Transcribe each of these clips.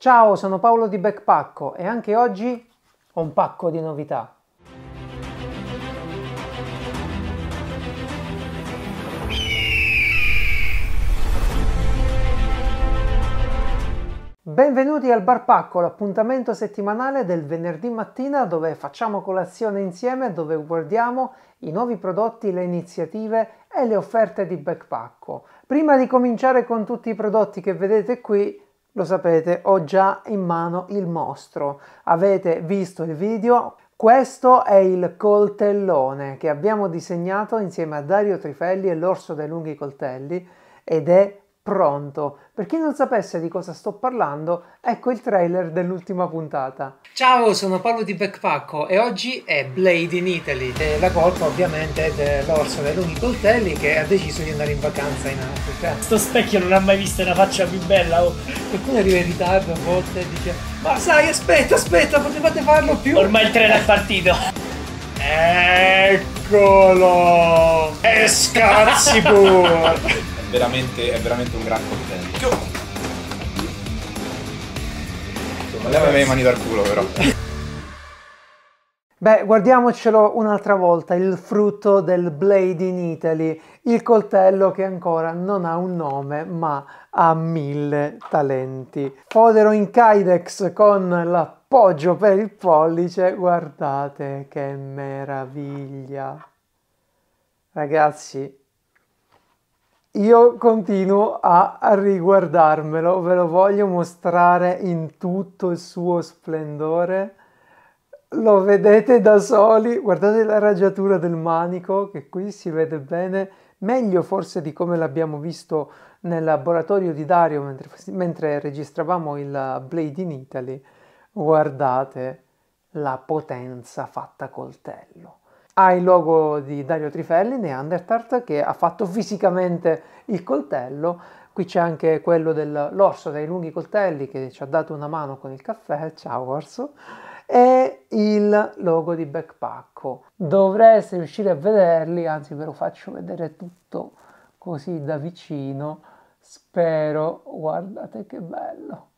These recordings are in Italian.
Ciao, sono Paolo di Backpacco e anche oggi ho un pacco di novità. Benvenuti al Bar Pacco, l'appuntamento settimanale del venerdì mattina dove facciamo colazione insieme, dove guardiamo i nuovi prodotti, le iniziative e le offerte di Backpacco. Prima di cominciare con tutti i prodotti che vedete qui, lo sapete, ho già in mano il mostro. Avete visto il video? Questo è il coltellone che abbiamo disegnato insieme a Dario Trifelli e l'orso dei lunghi coltelli ed è pronto. Per chi non sapesse di cosa sto parlando, ecco il trailer dell'ultima puntata. Ciao, sono Paolo di Backpacco e oggi è Blade in Italy. E la colpa ovviamente è dell'orso dei lunghi coltelli che ha deciso di andare in vacanza in Africa. Sto specchio non ha mai visto una faccia più bella. Oh. Qualcuno arriva in ritardo a volte e dice ma sai aspetta aspetta potevate farlo più. Ormai il treno è partito. Eccolo! E scazzi pure! veramente, è veramente un gran coltello. Leva le mani dal culo però. Beh, guardiamocelo un'altra volta, il frutto del Blade in Italy, il coltello che ancora non ha un nome ma ha mille talenti. Fodero in Kydex con l'appoggio per il pollice, guardate che meraviglia. Ragazzi, io continuo a, riguardarmelo, ve lo voglio mostrare in tutto il suo splendore. Lo vedete da soli, guardate la ragiatura del manico che qui si vede bene, meglio forse di come l'abbiamo visto nel laboratorio di Dario mentre, mentre registravamo il Blade in Italy. Guardate la potenza fatta coltello ha il logo di Dario Trifelli, Neanderthal, che ha fatto fisicamente il coltello. Qui c'è anche quello dell'orso dei lunghi coltelli che ci ha dato una mano con il caffè, ciao orso, e il logo di Backpacco. Dovreste riuscire a vederli, anzi ve lo faccio vedere tutto così da vicino. Spero, guardate che bello.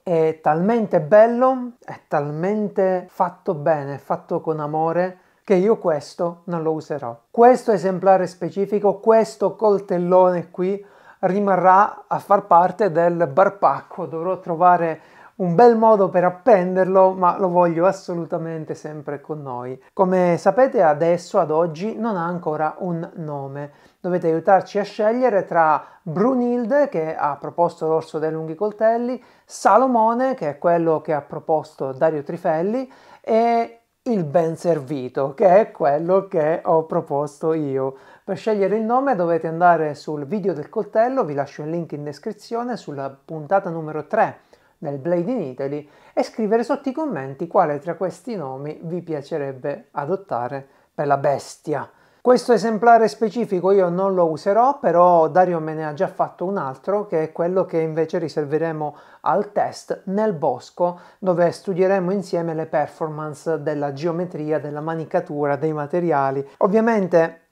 È talmente bello, è talmente fatto bene, fatto con amore che io questo non lo userò. Questo esemplare specifico, questo coltellone qui rimarrà a far parte del barpacco, dovrò trovare un bel modo per appenderlo, ma lo voglio assolutamente sempre con noi. Come sapete adesso, ad oggi, non ha ancora un nome. Dovete aiutarci a scegliere tra Brunilde, che ha proposto l'orso dei lunghi coltelli, Salomone, che è quello che ha proposto Dario Trifelli, e il ben servito, che è quello che ho proposto io. Per scegliere il nome dovete andare sul video del coltello, vi lascio il link in descrizione sulla puntata numero 3 del Blade in Italy e scrivere sotto i commenti quale tra questi nomi vi piacerebbe adottare per la bestia. Questo esemplare specifico io non lo userò, però Dario me ne ha già fatto un altro, che è quello che invece riserveremo al test nel bosco, dove studieremo insieme le performance della geometria, della manicatura, dei materiali. Ovviamente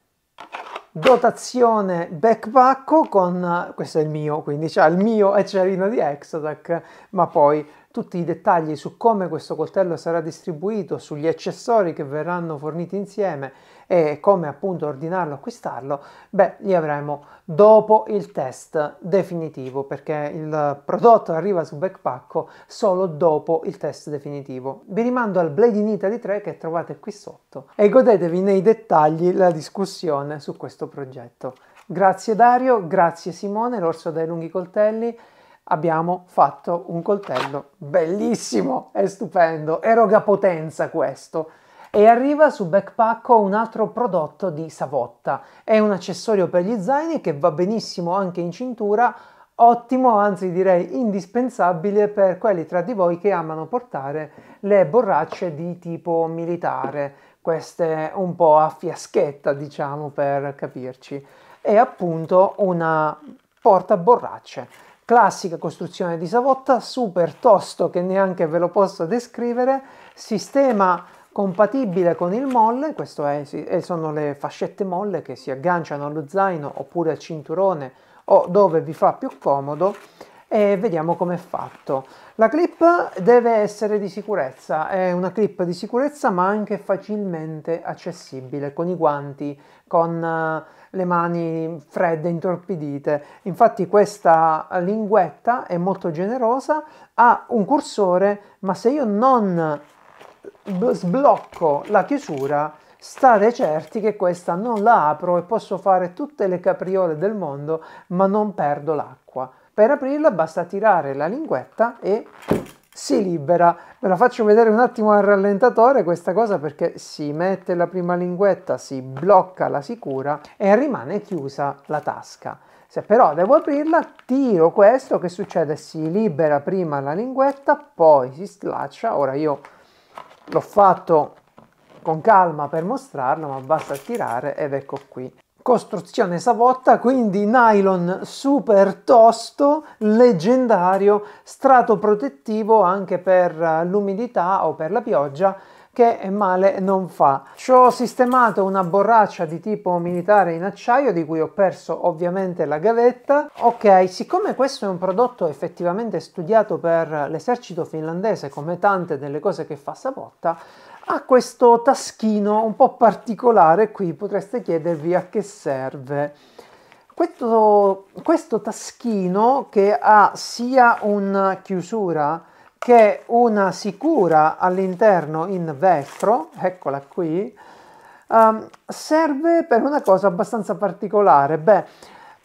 dotazione backpack con questo è il mio quindi c'è il mio acciarino di Exotac ma poi tutti i dettagli su come questo coltello sarà distribuito sugli accessori che verranno forniti insieme e come appunto ordinarlo, acquistarlo, beh, li avremo dopo il test definitivo, perché il prodotto arriva su Backpacko solo dopo il test definitivo. Vi rimando al Blade in Italy 3 che trovate qui sotto e godetevi nei dettagli la discussione su questo progetto. Grazie Dario, grazie Simone, l'orso dai lunghi coltelli abbiamo fatto un coltello bellissimo, è stupendo, eroga potenza questo e arriva su Backpacko un altro prodotto di Savotta. È un accessorio per gli zaini che va benissimo anche in cintura, ottimo, anzi direi indispensabile per quelli tra di voi che amano portare le borracce di tipo militare, queste un po' a fiaschetta diciamo per capirci. È appunto una porta borracce. Classica costruzione di Savotta, super tosto che neanche ve lo posso descrivere, sistema compatibile con il molle, queste sono le fascette molle che si agganciano allo zaino oppure al cinturone o dove vi fa più comodo e vediamo come è fatto. La clip deve essere di sicurezza, è una clip di sicurezza ma anche facilmente accessibile con i guanti, con eh, le mani fredde, intorpidite. Infatti questa linguetta è molto generosa, ha un cursore, ma se io non sblocco la chiusura, state certi che questa non la apro e posso fare tutte le capriole del mondo, ma non perdo l'acqua. Per aprirla basta tirare la linguetta e si libera. Ve la faccio vedere un attimo al rallentatore questa cosa perché si mette la prima linguetta, si blocca la sicura e rimane chiusa la tasca. Se però devo aprirla, tiro questo, che succede? Si libera prima la linguetta, poi si slaccia. Ora io l'ho fatto con calma per mostrarlo, ma basta tirare ed ecco qui costruzione Savotta, quindi nylon super tosto, leggendario, strato protettivo anche per l'umidità o per la pioggia che male non fa. Ci ho sistemato una borraccia di tipo militare in acciaio di cui ho perso ovviamente la gavetta. Ok, siccome questo è un prodotto effettivamente studiato per l'esercito finlandese come tante delle cose che fa Savotta, ha questo taschino un po' particolare qui, potreste chiedervi a che serve. Questo, questo taschino che ha sia una chiusura che una sicura all'interno in vetro, eccola qui, um, serve per una cosa abbastanza particolare. Beh,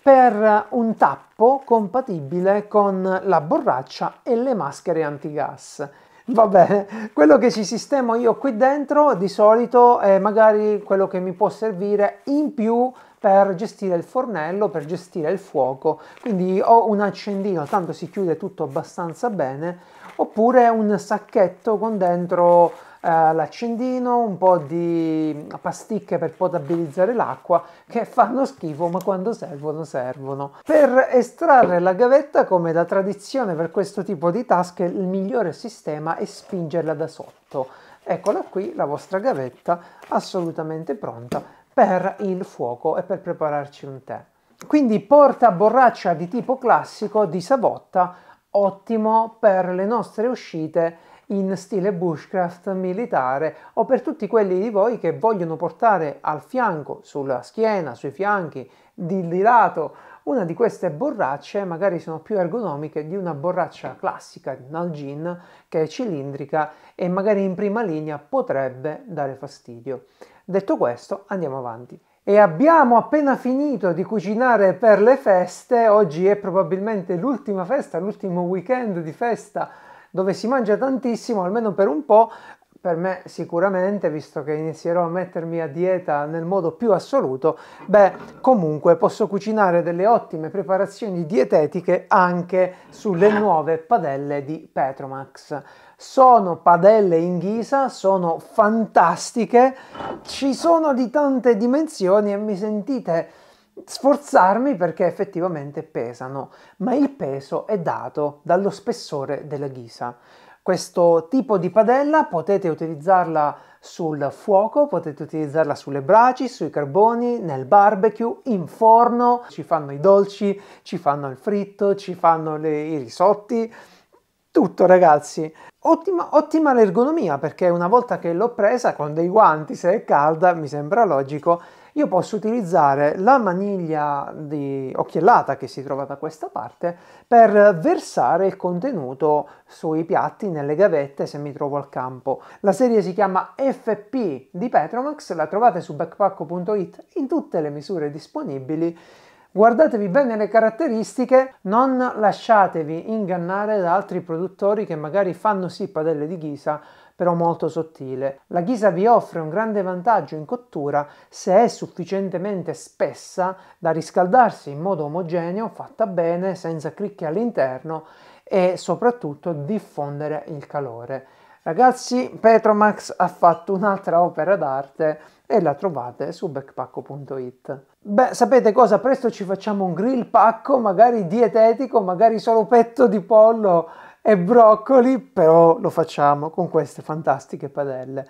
per un tappo compatibile con la borraccia e le maschere antigas. Va bene, quello che ci sistemo io qui dentro di solito è magari quello che mi può servire in più per gestire il fornello, per gestire il fuoco. Quindi ho un accendino, tanto si chiude tutto abbastanza bene, oppure un sacchetto con dentro l'accendino, un po' di pasticche per potabilizzare l'acqua che fanno schifo ma quando servono servono. Per estrarre la gavetta come da tradizione per questo tipo di tasche il migliore sistema è spingerla da sotto. Eccola qui la vostra gavetta assolutamente pronta per il fuoco e per prepararci un tè. Quindi porta borraccia di tipo classico di Savotta, ottimo per le nostre uscite in stile bushcraft militare o per tutti quelli di voi che vogliono portare al fianco, sulla schiena, sui fianchi, di, di lato una di queste borracce magari sono più ergonomiche di una borraccia classica di Nalgene che è cilindrica e magari in prima linea potrebbe dare fastidio. Detto questo, andiamo avanti. E abbiamo appena finito di cucinare per le feste, oggi è probabilmente l'ultima festa, l'ultimo weekend di festa dove si mangia tantissimo, almeno per un po', per me sicuramente, visto che inizierò a mettermi a dieta nel modo più assoluto, beh, comunque posso cucinare delle ottime preparazioni dietetiche anche sulle nuove padelle di Petromax. Sono padelle in ghisa, sono fantastiche, ci sono di tante dimensioni e mi sentite sforzarmi perché effettivamente pesano, ma il peso è dato dallo spessore della ghisa. Questo tipo di padella potete utilizzarla sul fuoco, potete utilizzarla sulle braci, sui carboni, nel barbecue, in forno, ci fanno i dolci, ci fanno il fritto, ci fanno le, i risotti, tutto ragazzi. Ottima, ottima l'ergonomia perché una volta che l'ho presa con dei guanti se è calda mi sembra logico io posso utilizzare la maniglia di occhiellata che si trova da questa parte per versare il contenuto sui piatti nelle gavette se mi trovo al campo. La serie si chiama FP di Petromax, la trovate su backpacko.it in tutte le misure disponibili. Guardatevi bene le caratteristiche, non lasciatevi ingannare da altri produttori che magari fanno sì padelle di ghisa, però molto sottile. La ghisa vi offre un grande vantaggio in cottura se è sufficientemente spessa da riscaldarsi in modo omogeneo, fatta bene, senza cricche all'interno e soprattutto diffondere il calore. Ragazzi, Petromax ha fatto un'altra opera d'arte e la trovate su backpacko.it. Beh, sapete cosa? Presto ci facciamo un grill pacco, magari dietetico, magari solo petto di pollo e broccoli, però lo facciamo con queste fantastiche padelle.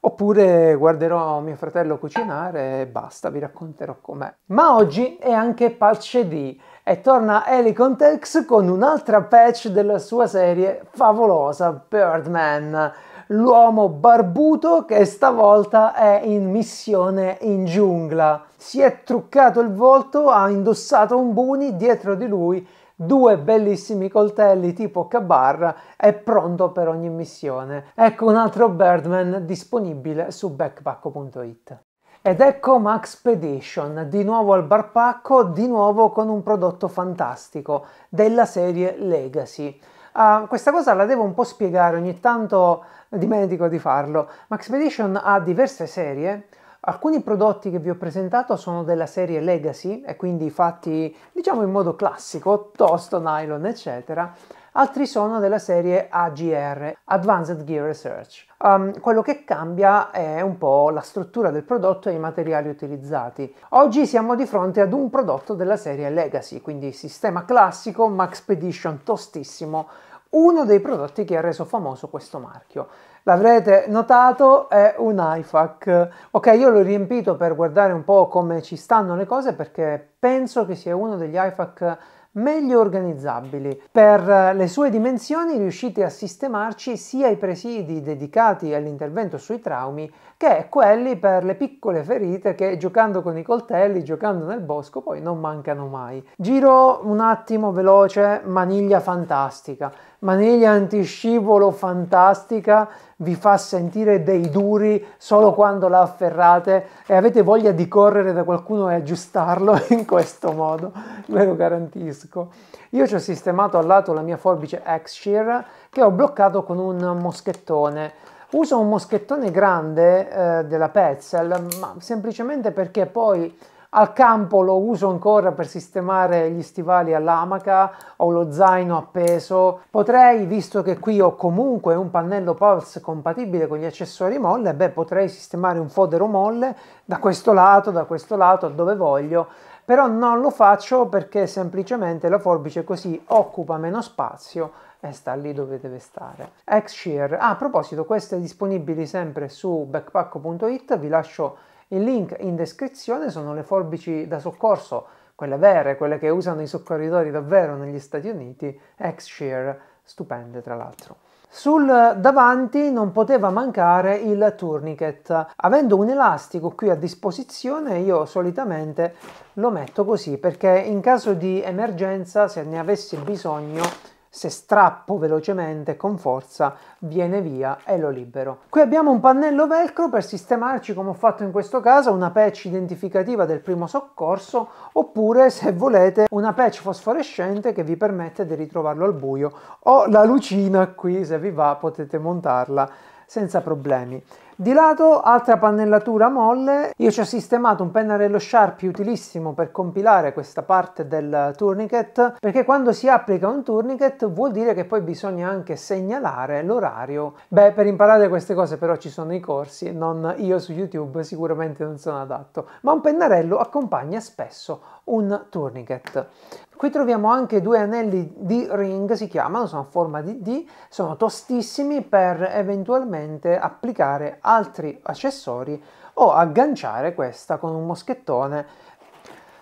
Oppure guarderò mio fratello cucinare e basta, vi racconterò com'è. Ma oggi è anche Palcedì e torna Helicon Tex con un'altra patch della sua serie favolosa Birdman, l'uomo barbuto che stavolta è in missione in giungla. Si è truccato il volto, ha indossato un buni dietro di lui due bellissimi coltelli tipo Kabar, è pronto per ogni missione. Ecco un altro Birdman disponibile su backpacco.it. Ed ecco Maxpedition, di nuovo al barpacco, di nuovo con un prodotto fantastico della serie Legacy. Uh, questa cosa la devo un po' spiegare, ogni tanto dimentico di farlo. Maxpedition ha diverse serie, Alcuni prodotti che vi ho presentato sono della serie Legacy e quindi fatti diciamo in modo classico, tosto, nylon eccetera. Altri sono della serie AGR, Advanced Gear Research. Um, quello che cambia è un po' la struttura del prodotto e i materiali utilizzati. Oggi siamo di fronte ad un prodotto della serie Legacy, quindi sistema classico, Maxpedition tostissimo, uno dei prodotti che ha reso famoso questo marchio. L'avrete notato, è un iFac. Ok, io l'ho riempito per guardare un po' come ci stanno le cose perché penso che sia uno degli iFac meglio organizzabili. Per le sue dimensioni riuscite a sistemarci sia i presidi dedicati all'intervento sui traumi che quelli per le piccole ferite che giocando con i coltelli, giocando nel bosco, poi non mancano mai. Giro un attimo veloce, maniglia fantastica. Maniglia antiscivolo fantastica, vi fa sentire dei duri solo quando la afferrate e avete voglia di correre da qualcuno e aggiustarlo in questo modo, ve lo garantisco. Io ci ho sistemato al lato la mia forbice X-Shear che ho bloccato con un moschettone. Uso un moschettone grande eh, della Petzl, ma semplicemente perché poi al campo lo uso ancora per sistemare gli stivali all'amaca, ho lo zaino appeso. Potrei, visto che qui ho comunque un pannello Pulse compatibile con gli accessori molle, beh, potrei sistemare un fodero molle da questo lato, da questo lato, dove voglio. Però non lo faccio perché semplicemente la forbice così occupa meno spazio e sta lì dove deve stare. X-Shear. Ah, a proposito, queste disponibili sempre su backpack.it, vi lascio il link in descrizione sono le forbici da soccorso, quelle vere, quelle che usano i soccorritori davvero negli Stati Uniti, X-Shear, stupende tra l'altro. Sul davanti non poteva mancare il tourniquet. Avendo un elastico qui a disposizione io solitamente lo metto così perché in caso di emergenza se ne avessi bisogno se strappo velocemente con forza viene via e lo libero. Qui abbiamo un pannello velcro per sistemarci come ho fatto in questo caso una patch identificativa del primo soccorso oppure se volete una patch fosforescente che vi permette di ritrovarlo al buio o la lucina qui se vi va potete montarla senza problemi. Di lato altra pannellatura molle, io ci ho sistemato un pennarello Sharpie utilissimo per compilare questa parte del tourniquet perché quando si applica un tourniquet vuol dire che poi bisogna anche segnalare l'orario. Beh per imparare queste cose però ci sono i corsi, non io su YouTube sicuramente non sono adatto, ma un pennarello accompagna spesso un tourniquet. Qui troviamo anche due anelli di ring, si chiamano, sono a forma di D, sono tostissimi per eventualmente applicare altri accessori o agganciare questa con un moschettone.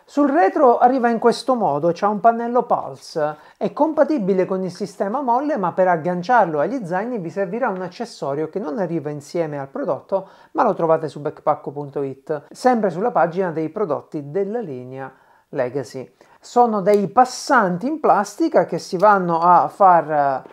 Sul retro arriva in questo modo, c'è un pannello Pulse, è compatibile con il sistema molle ma per agganciarlo agli zaini vi servirà un accessorio che non arriva insieme al prodotto ma lo trovate su backpacco.it, sempre sulla pagina dei prodotti della linea Legacy sono dei passanti in plastica che si vanno a far eh,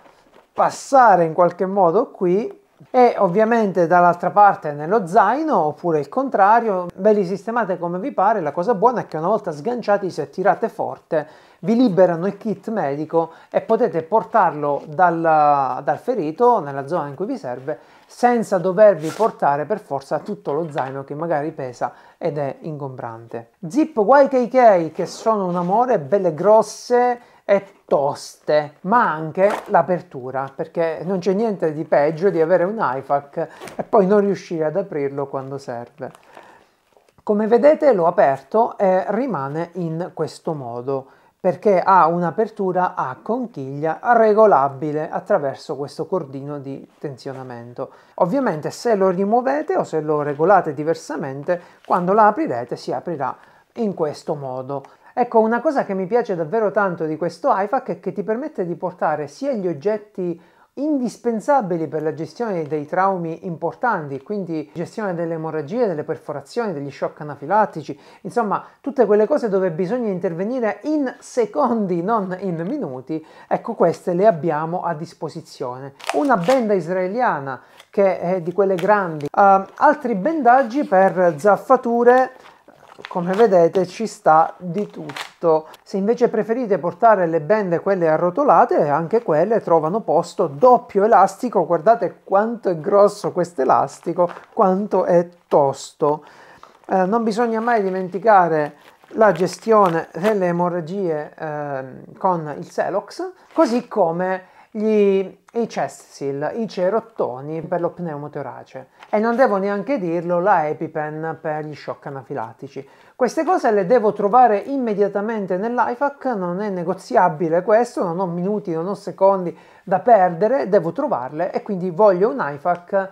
passare in qualche modo qui e ovviamente dall'altra parte nello zaino oppure il contrario ve li sistemate come vi pare la cosa buona è che una volta sganciati se tirate forte vi liberano il kit medico e potete portarlo dal, dal ferito nella zona in cui vi serve senza dovervi portare per forza tutto lo zaino che magari pesa ed è ingombrante. Zip YKK che sono un amore, belle grosse e toste, ma anche l'apertura, perché non c'è niente di peggio di avere un iFac e poi non riuscire ad aprirlo quando serve. Come vedete l'ho aperto e rimane in questo modo perché ha un'apertura a conchiglia regolabile attraverso questo cordino di tensionamento. Ovviamente se lo rimuovete o se lo regolate diversamente, quando la aprirete si aprirà in questo modo. Ecco, una cosa che mi piace davvero tanto di questo iFac è che ti permette di portare sia gli oggetti indispensabili per la gestione dei traumi importanti, quindi gestione delle emorragie, delle perforazioni, degli shock anafilattici, insomma tutte quelle cose dove bisogna intervenire in secondi, non in minuti, ecco queste le abbiamo a disposizione. Una benda israeliana che è di quelle grandi, uh, altri bendaggi per zaffature come vedete ci sta di tutto. Se invece preferite portare le bende quelle arrotolate, anche quelle trovano posto doppio elastico. Guardate quanto è grosso questo elastico, quanto è tosto. Eh, non bisogna mai dimenticare la gestione delle emorragie eh, con il Celox, così come gli, i chest seal, i cerottoni per lo pneumotorace e non devo neanche dirlo la EpiPen per gli shock anafilattici. Queste cose le devo trovare immediatamente nell'iFac, non è negoziabile questo, non ho minuti, non ho secondi da perdere, devo trovarle e quindi voglio un iFac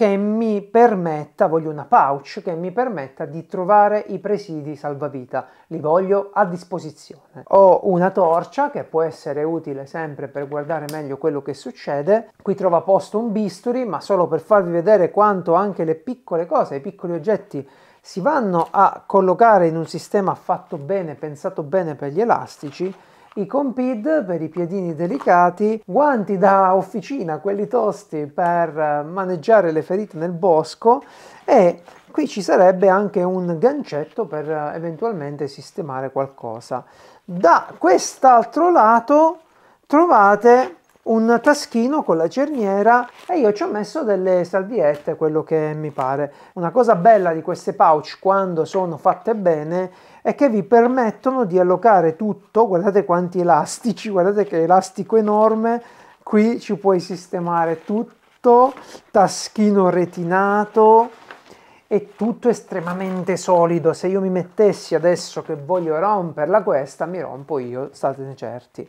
che mi permetta, voglio una pouch che mi permetta di trovare i presidi salvavita, li voglio a disposizione. Ho una torcia che può essere utile sempre per guardare meglio quello che succede, qui trova posto un bisturi, ma solo per farvi vedere quanto anche le piccole cose, i piccoli oggetti si vanno a collocare in un sistema fatto bene, pensato bene per gli elastici, i compid per i piedini delicati, guanti da officina, quelli tosti per eh, maneggiare le ferite nel bosco e qui ci sarebbe anche un gancetto per eh, eventualmente sistemare qualcosa. Da quest'altro lato trovate un taschino con la cerniera e io ci ho messo delle salviette, quello che mi pare. Una cosa bella di queste pouch quando sono fatte bene è che vi permettono di allocare tutto, guardate quanti elastici, guardate che elastico enorme, qui ci puoi sistemare tutto, taschino retinato, è tutto estremamente solido. Se io mi mettessi adesso che voglio romperla questa, mi rompo io, statene certi.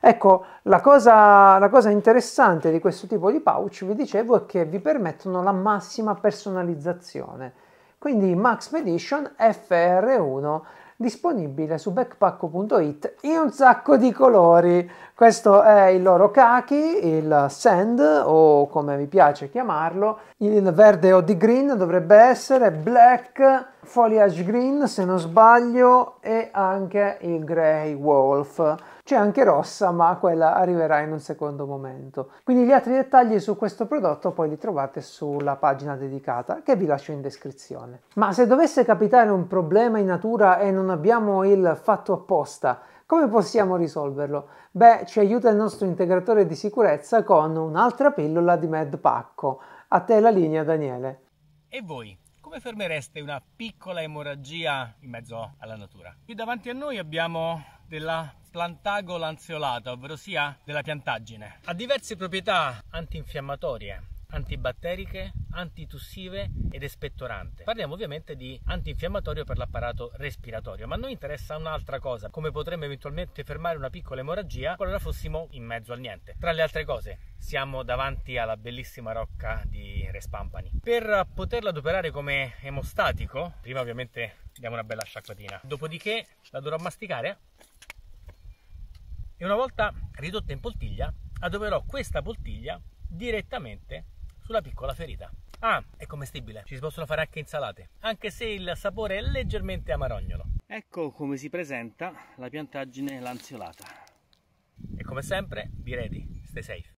Ecco, la cosa, la cosa, interessante di questo tipo di pouch, vi dicevo, è che vi permettono la massima personalizzazione. Quindi Max Medition FR1 disponibile su backpacko.it in un sacco di colori. Questo è il loro khaki, il sand o come mi piace chiamarlo, il verde o di green dovrebbe essere, black, foliage green se non sbaglio e anche il grey wolf. C'è anche rossa, ma quella arriverà in un secondo momento. Quindi gli altri dettagli su questo prodotto poi li trovate sulla pagina dedicata che vi lascio in descrizione. Ma se dovesse capitare un problema in natura e non abbiamo il fatto apposta, come possiamo risolverlo? Beh, ci aiuta il nostro integratore di sicurezza con un'altra pillola di Medpacco. A te la linea, Daniele. E voi? Come fermereste una piccola emorragia in mezzo alla natura? Qui davanti a noi abbiamo della plantago lanceolata, ovvero sia della piantaggine. Ha diverse proprietà antinfiammatorie, antibatteriche, antitussive ed espettorante. Parliamo ovviamente di antinfiammatorio per l'apparato respiratorio, ma a noi interessa un'altra cosa, come potremmo eventualmente fermare una piccola emorragia qualora fossimo in mezzo al niente. Tra le altre cose, siamo davanti alla bellissima rocca di Respampani. Per poterla adoperare come emostatico, prima ovviamente diamo una bella sciacquatina, dopodiché la dovrò masticare e una volta ridotta in poltiglia adoperò questa poltiglia direttamente sulla piccola ferita. Ah, è commestibile, ci si possono fare anche insalate, anche se il sapore è leggermente amarognolo. Ecco come si presenta la piantaggine lanziolata. E come sempre, be ready, stay safe.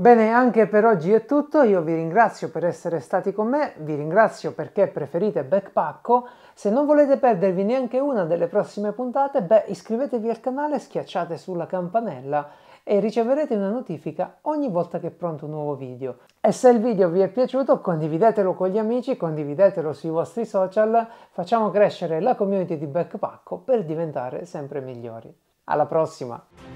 Bene, anche per oggi è tutto, io vi ringrazio per essere stati con me, vi ringrazio perché preferite Backpacko, se non volete perdervi neanche una delle prossime puntate, beh iscrivetevi al canale, schiacciate sulla campanella e riceverete una notifica ogni volta che è pronto un nuovo video. E se il video vi è piaciuto condividetelo con gli amici, condividetelo sui vostri social, facciamo crescere la community di Backpacko per diventare sempre migliori. Alla prossima!